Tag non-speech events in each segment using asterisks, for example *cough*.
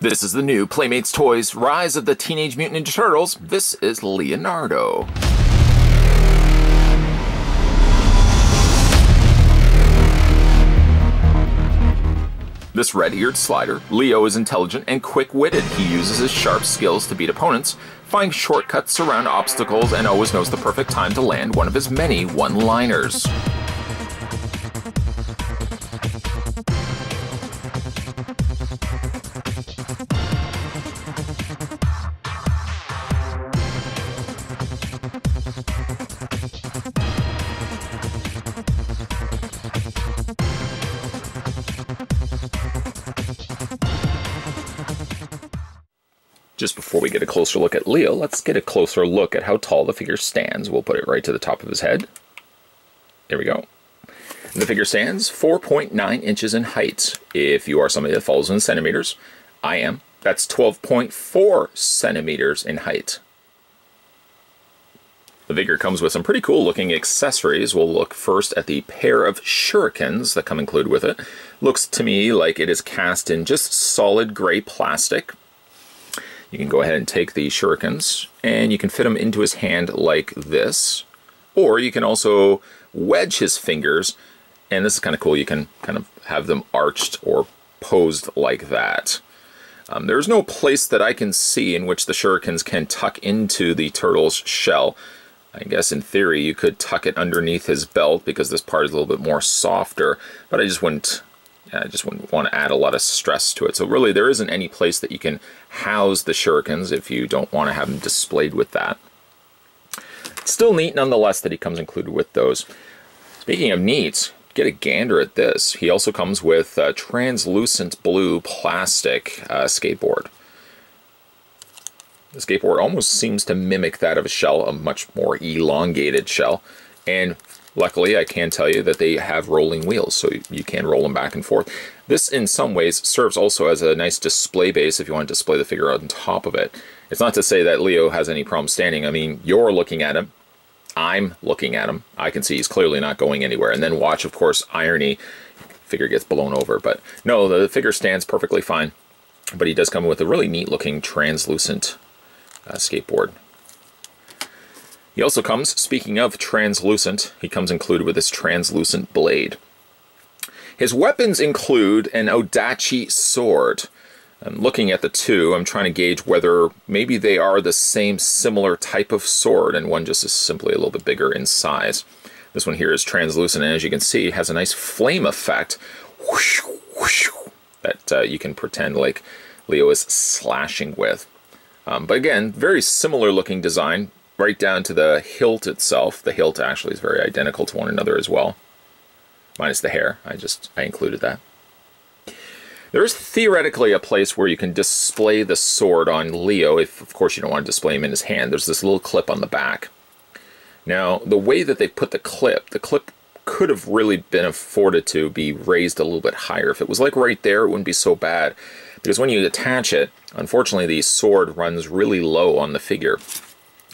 This is the new Playmates Toys Rise of the Teenage Mutant Ninja Turtles. This is Leonardo. This red-eared slider, Leo is intelligent and quick-witted. He uses his sharp skills to beat opponents, finds shortcuts around obstacles, and always knows the perfect time to land one of his many one-liners. Just before we get a closer look at Leo, let's get a closer look at how tall the figure stands. We'll put it right to the top of his head. There we go. The figure stands 4.9 inches in height. If you are somebody that follows in centimeters, I am. That's 12.4 centimeters in height. The figure comes with some pretty cool looking accessories. We'll look first at the pair of shurikens that come included with it. Looks to me like it is cast in just solid gray plastic. You can go ahead and take the shurikens and you can fit them into his hand like this. Or you can also wedge his fingers, and this is kind of cool. You can kind of have them arched or posed like that. Um, there's no place that I can see in which the shurikens can tuck into the turtle's shell. I guess in theory you could tuck it underneath his belt because this part is a little bit more softer, but I just wouldn't I just wouldn't want to add a lot of stress to it. So really there isn't any place that you can house the shurikens if you don't want to have them displayed with that. It's still neat nonetheless that he comes included with those. Speaking of neat, get a gander at this. He also comes with a translucent blue plastic uh, skateboard. The skateboard almost seems to mimic that of a shell, a much more elongated shell. And Luckily, I can tell you that they have rolling wheels, so you can roll them back and forth. This, in some ways, serves also as a nice display base if you want to display the figure on top of it. It's not to say that Leo has any problem standing. I mean, you're looking at him. I'm looking at him. I can see he's clearly not going anywhere. And then watch, of course, irony. Figure gets blown over. But no, the figure stands perfectly fine. But he does come with a really neat looking translucent uh, skateboard. He also comes, speaking of translucent, he comes included with this translucent blade. His weapons include an Odachi sword. I'm looking at the two, I'm trying to gauge whether maybe they are the same similar type of sword, and one just is simply a little bit bigger in size. This one here is translucent, and as you can see, has a nice flame effect whoosh, whoosh, that uh, you can pretend like Leo is slashing with. Um, but again, very similar looking design, right down to the hilt itself. The hilt actually is very identical to one another as well, minus the hair. I just I included that. There is theoretically a place where you can display the sword on Leo, if of course you don't want to display him in his hand. There's this little clip on the back. Now, the way that they put the clip, the clip could have really been afforded to be raised a little bit higher. If it was like right there, it wouldn't be so bad. Because when you attach it, unfortunately the sword runs really low on the figure.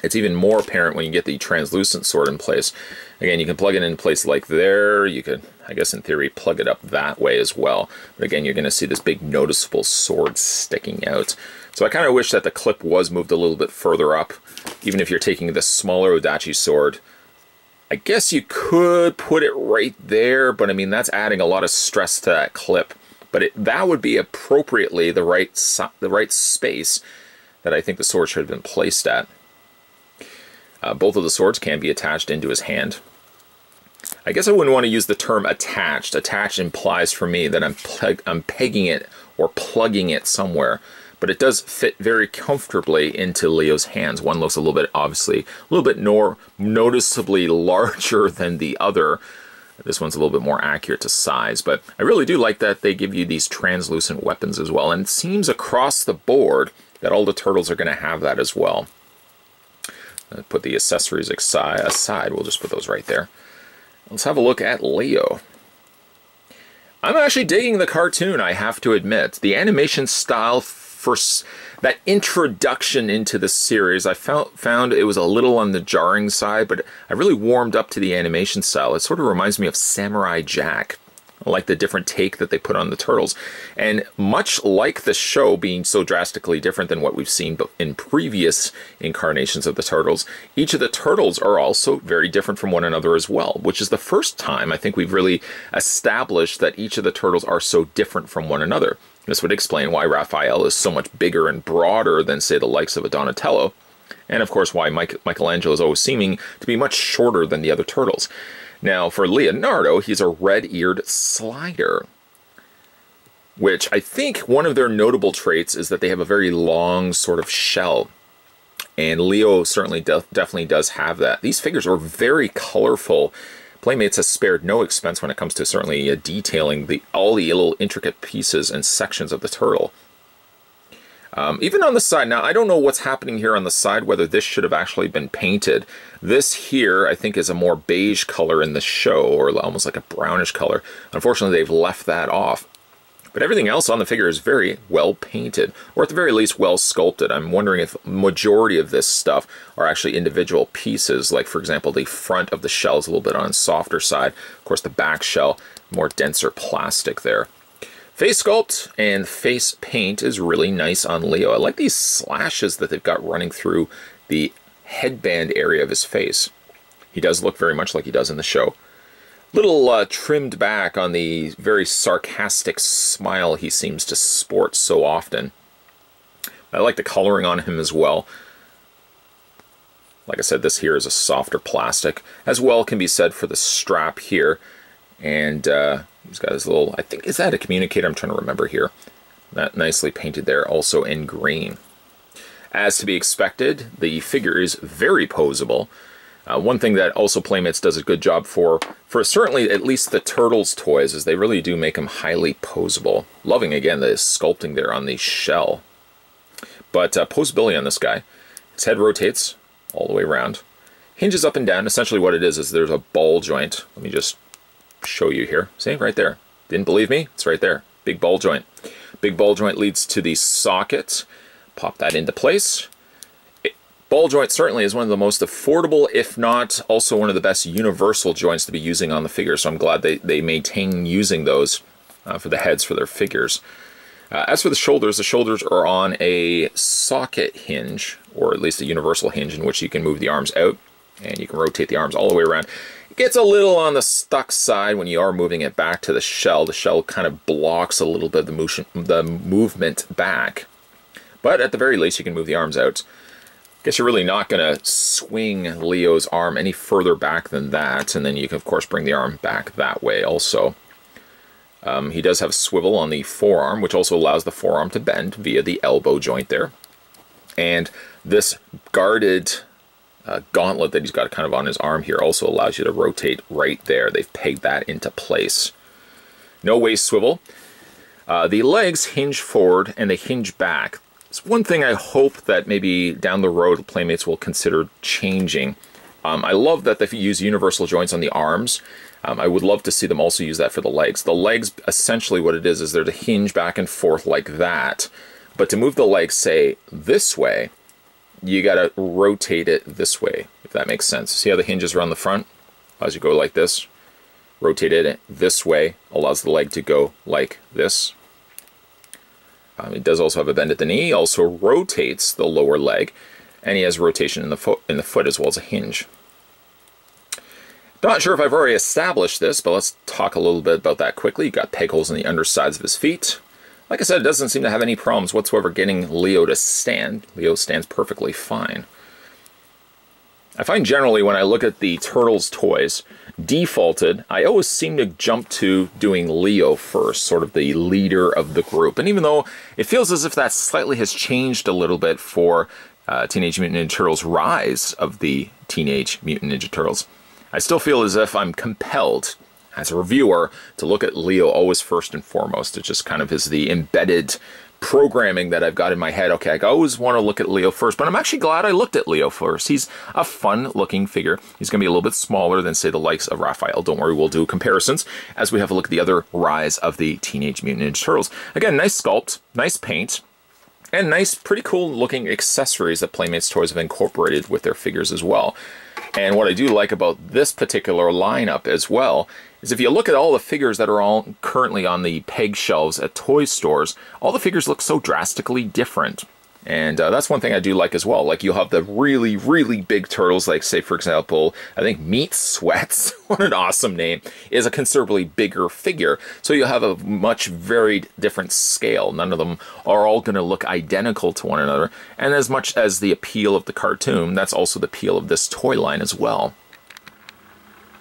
It's even more apparent when you get the translucent sword in place. Again, you can plug it in place like there. You could, I guess in theory, plug it up that way as well. But again, you're going to see this big noticeable sword sticking out. So I kind of wish that the clip was moved a little bit further up. Even if you're taking the smaller Odachi sword, I guess you could put it right there, but I mean, that's adding a lot of stress to that clip. But it, that would be appropriately the right, the right space that I think the sword should have been placed at. Uh, both of the swords can be attached into his hand. I guess I wouldn't want to use the term attached. Attached implies for me that I'm, I'm pegging it or plugging it somewhere, but it does fit very comfortably into Leo's hands. One looks a little bit, obviously, a little bit more noticeably larger *laughs* than the other. This one's a little bit more accurate to size, but I really do like that they give you these translucent weapons as well, and it seems across the board that all the turtles are going to have that as well. Uh, put the accessories aside. We'll just put those right there. Let's have a look at Leo. I'm actually digging the cartoon, I have to admit. The animation style for that introduction into the series, I found, found it was a little on the jarring side, but I really warmed up to the animation style. It sort of reminds me of Samurai Jack. Like the different take that they put on the turtles. And much like the show being so drastically different than what we've seen in previous incarnations of the turtles, each of the turtles are also very different from one another as well, which is the first time I think we've really established that each of the turtles are so different from one another. This would explain why Raphael is so much bigger and broader than, say, the likes of a Donatello, and of course why Mike, Michelangelo is always seeming to be much shorter than the other turtles. Now, for Leonardo, he's a red eared slider, which I think one of their notable traits is that they have a very long sort of shell. And Leo certainly de- definitely does have that. These figures are very colorful. Playmates has spared no expense when it comes to certainly uh, detailing the all the little intricate pieces and sections of the turtle. Um, even on the side, now I don't know what's happening here on the side, whether this should have actually been painted. This here, I think, is a more beige color in the show, or almost like a brownish color. Unfortunately, they've left that off. But everything else on the figure is very well painted, or at the very least well sculpted. I'm wondering if majority of this stuff are actually individual pieces, like for example the front of the shell is a little bit on softer side. Of course the back shell, more denser plastic there. Face sculpt and face paint is really nice on Leo. I like these slashes that they've got running through the headband area of his face. He does look very much like he does in the show. Little uh, trimmed back on the very sarcastic smile he seems to sport so often. I like the coloring on him as well. Like I said, this here is a softer plastic. As well can be said for the strap here. And uh, He's got his little, I think, is that a communicator? I'm trying to remember here. That nicely painted there, also in green. As to be expected, the figure is very posable. Uh, one thing that also Playmates does a good job for, for certainly at least the Turtles toys, is they really do make them highly posable. Loving, again, the sculpting there on the shell. But uh, posability on this guy. His head rotates all the way around. Hinges up and down. Essentially what it is, is there's a ball joint. Let me just show you here. See, right there. Didn't believe me? It's right there. Big ball joint. Big ball joint leads to the socket. Pop that into place. Ball joint certainly is one of the most affordable, if not also one of the best universal joints to be using on the figure, so I'm glad they, they maintain using those uh, for the heads for their figures. Uh, as for the shoulders, the shoulders are on a socket hinge, or at least a universal hinge in which you can move the arms out, and you can rotate the arms all the way around. Gets a little on the stuck side when you are moving it back to the shell. The shell kind of blocks a little bit of the, motion, the movement back. But at the very least, you can move the arms out. Guess you're really not going to swing Leo's arm any further back than that, and then you can, of course, bring the arm back that way also. Um, he does have a swivel on the forearm, which also allows the forearm to bend via the elbow joint there. And this guarded uh, gauntlet that he's got kind of on his arm here also allows you to rotate right there. They've pegged that into place. No waist swivel. Uh, the legs hinge forward and they hinge back. It's one thing I hope that maybe down the road Playmates will consider changing. Um, I love that they use universal joints on the arms. Um, I would love to see them also use that for the legs. The legs, essentially what it is, is they're to hinge back and forth like that. But to move the legs, say, this way, you got to rotate it this way, if that makes sense. See how the hinges are on the front? As you go like this, rotate it this way, allows the leg to go like this. Um, it does also have a bend at the knee, also rotates the lower leg, and he has rotation in the foot in the foot as well as a hinge. Not sure if I've already established this, but let's talk a little bit about that quickly. You got peg holes in the undersides of his feet. Like I said, it doesn't seem to have any problems whatsoever getting Leo to stand. Leo stands perfectly fine. I find generally when I look at the Turtles toys, defaulted, I always seem to jump to doing Leo first, sort of the leader of the group. And even though it feels as if that slightly has changed a little bit for uh, Teenage Mutant Ninja Turtles Rise of the Teenage Mutant Ninja Turtles, I still feel as if I'm compelled as a reviewer to look at Leo always first and foremost. It just kind of is the embedded programming that I've got in my head. Okay, I always want to look at Leo first, but I'm actually glad I looked at Leo first. He's a fun looking figure. He's going to be a little bit smaller than, say, the likes of Raphael. Don't worry, we'll do comparisons as we have a look at the other rise of the Teenage Mutant Ninja Turtles. Again, nice sculpt, nice paint, and nice, pretty cool looking accessories that Playmates Toys have incorporated with their figures as well. And what I do like about this particular lineup as well is if you look at all the figures that are all currently on the peg shelves at toy stores, all the figures look so drastically different. And uh, that's one thing I do like as well. Like you'll have the really, really big turtles, like say, for example, I think Meat Sweats, *laughs* what an awesome name, is a considerably bigger figure. So you'll have a much varied different scale. None of them are all going to look identical to one another. And as much as the appeal of the cartoon, that's also the appeal of this toy line as well.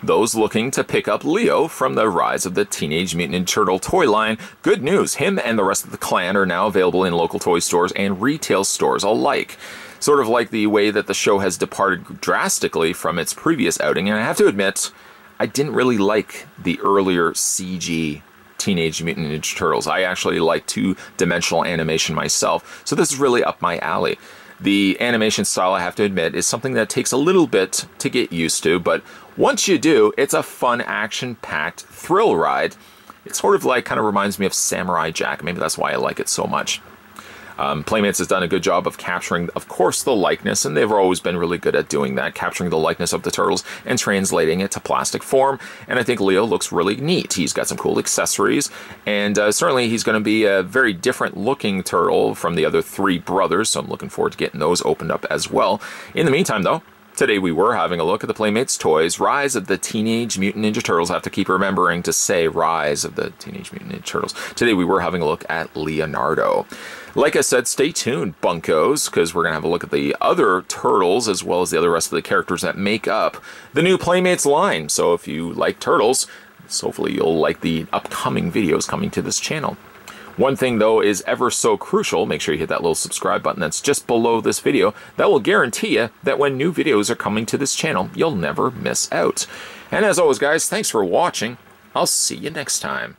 Those looking to pick up Leo from the Rise of the Teenage Mutant Ninja Turtle toy line, good news, him and the rest of the clan are now available in local toy stores and retail stores alike. Sort of like the way that the show has departed drastically from its previous outing, and I have to admit, I didn't really like the earlier CG Teenage Mutant Ninja Turtles. I actually like two-dimensional animation myself, so this is really up my alley. The animation style, I have to admit, is something that takes a little bit to get used to, but once you do, it's a fun, action-packed thrill ride. It sort of like kind of reminds me of Samurai Jack. Maybe that's why I like it so much. Um, Playmates has done a good job of capturing, of course, the likeness, and they've always been really good at doing that, capturing the likeness of the turtles and translating it to plastic form. And I think Leo looks really neat. He's got some cool accessories, and uh, certainly he's going to be a very different looking turtle from the other three brothers, so I'm looking forward to getting those opened up as well. In the meantime, though, Today we were having a look at the Playmates toys, Rise of the Teenage Mutant Ninja Turtles. I have to keep remembering to say Rise of the Teenage Mutant Ninja Turtles. Today we were having a look at Leonardo. Like I said, stay tuned, bunkos, because we're going to have a look at the other turtles as well as the other rest of the characters that make up the new Playmates line. So if you like turtles, hopefully you'll like the upcoming videos coming to this channel. One thing though is ever so crucial, make sure you hit that little subscribe button that's just below this video. That will guarantee you that when new videos are coming to this channel, you'll never miss out. And as always guys, thanks for watching. I'll see you next time.